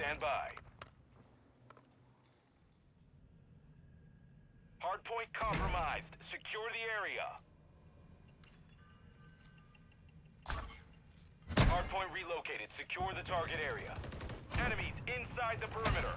Stand by. Hardpoint compromised. Secure the area. Hardpoint relocated. Secure the target area. Enemies inside the perimeter.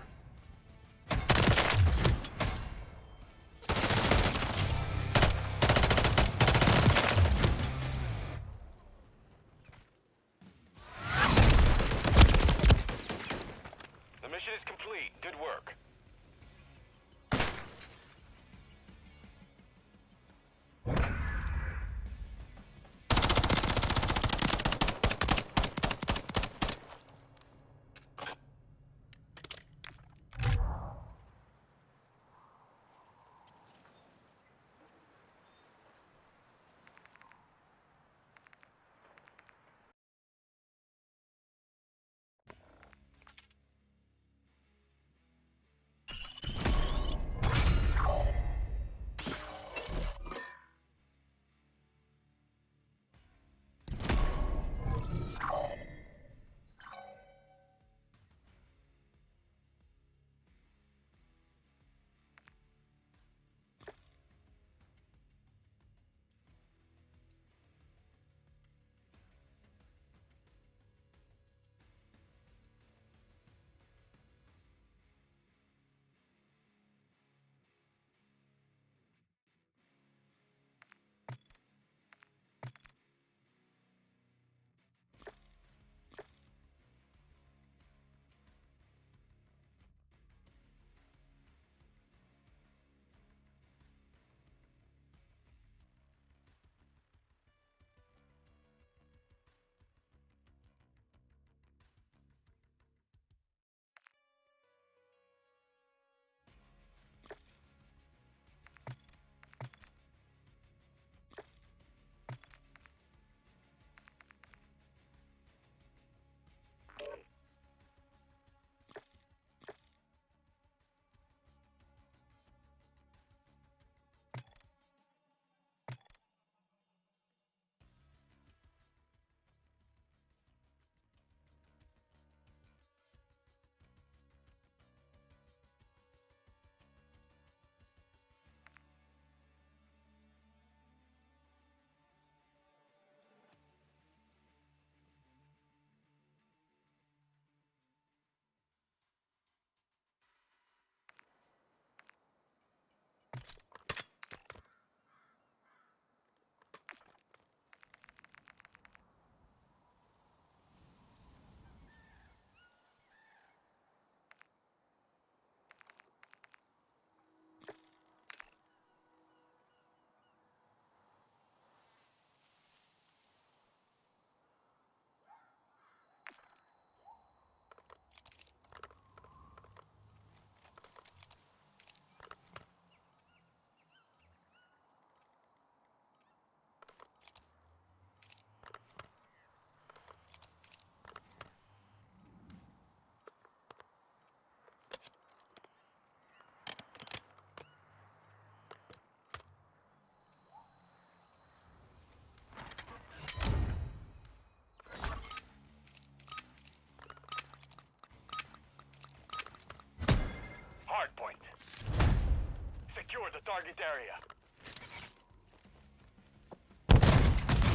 Target area.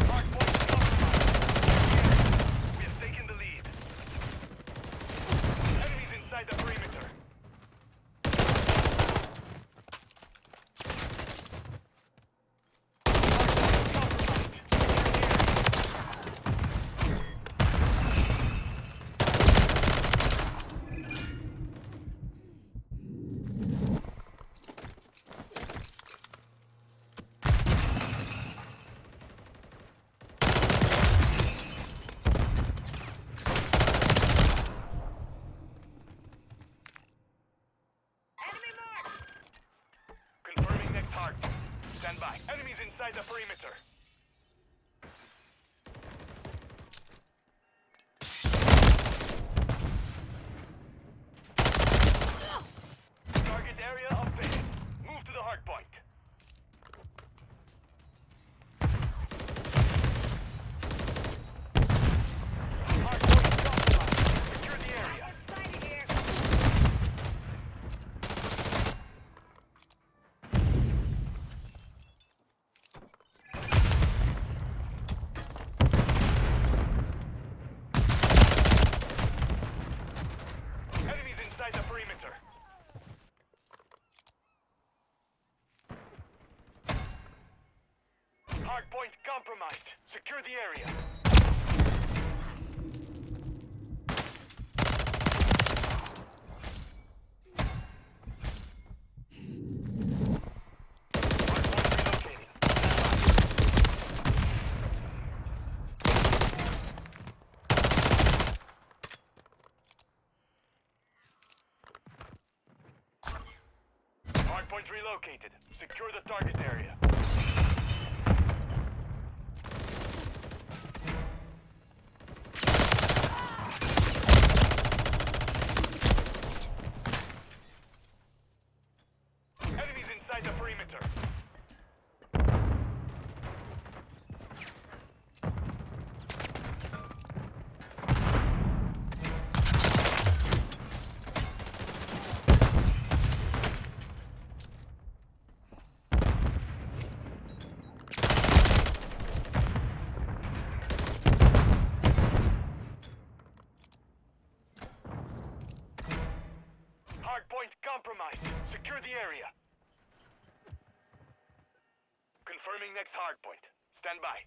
Hardpoint compromised. We have taken the lead. Enemies inside the perimeter. Hardpoint compromised. Secure the area. Enemy mark! Confirming next target. Stand by. Enemies inside the perimeter. Target area updated. Move to the hard point. Hard point compromised. Secure the area. Hardpoint compromised. Secure the area. Hardpoint relocated. Secure the target area. Enemies inside the perimeter. Hardpoint compromised. Secure the area. Confirming next hardpoint. Stand by.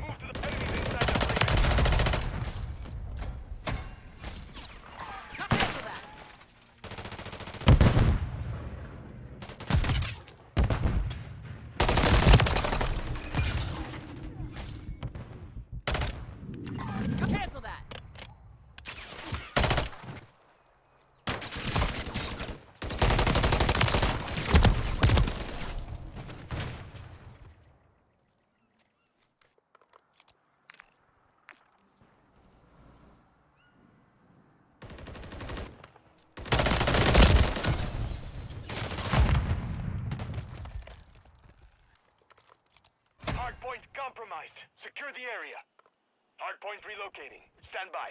Move to the enemies inside the perimeter. Cancel that. Cancel that. Hardpoint compromised. Secure the area. Hardpoint relocating. Stand by.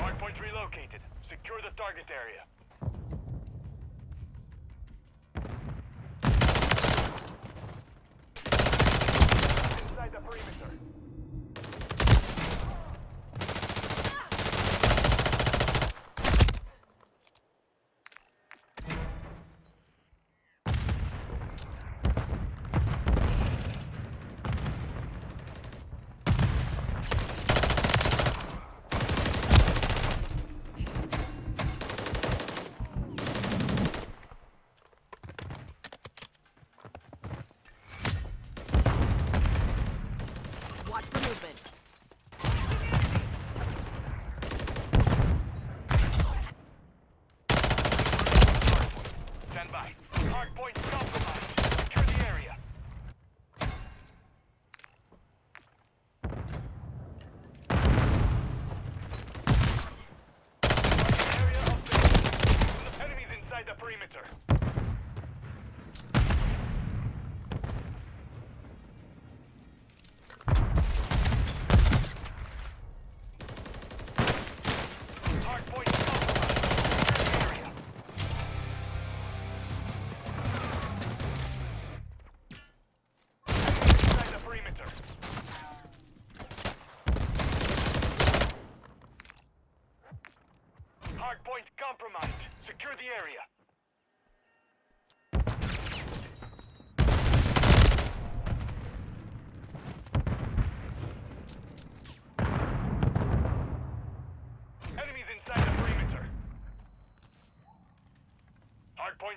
Hardpoint relocated. Secure the target area. Inside the perimeter.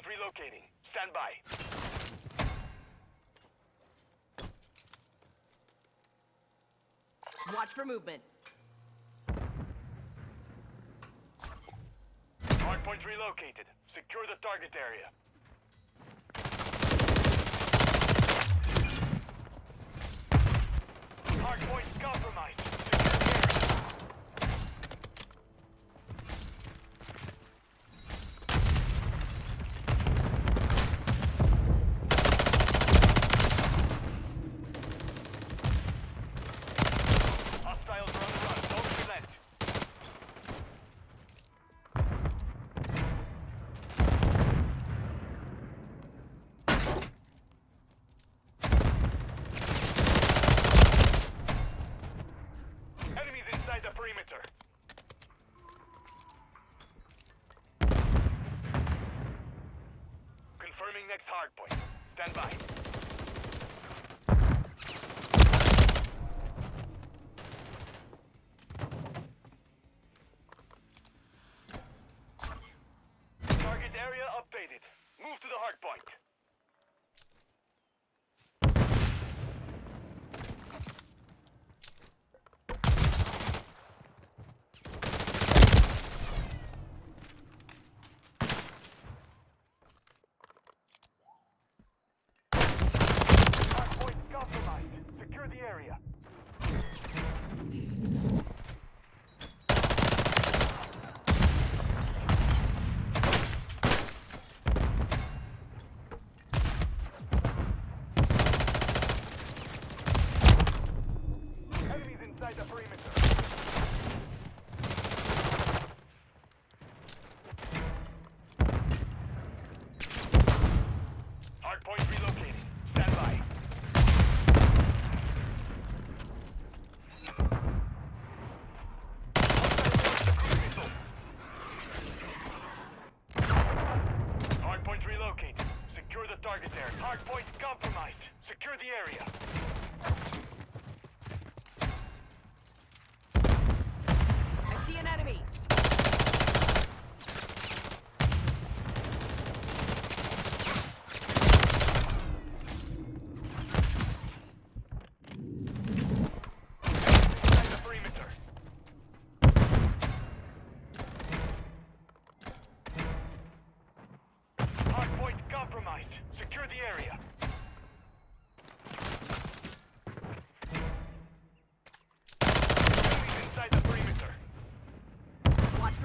Relocating. Stand by. Watch for movement. Hardpoint relocated. Secure the target area. Hardpoint compromised. Confirming next hardpoint. Stand by. Target area updated. Move to the hardpoint. area.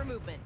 movement.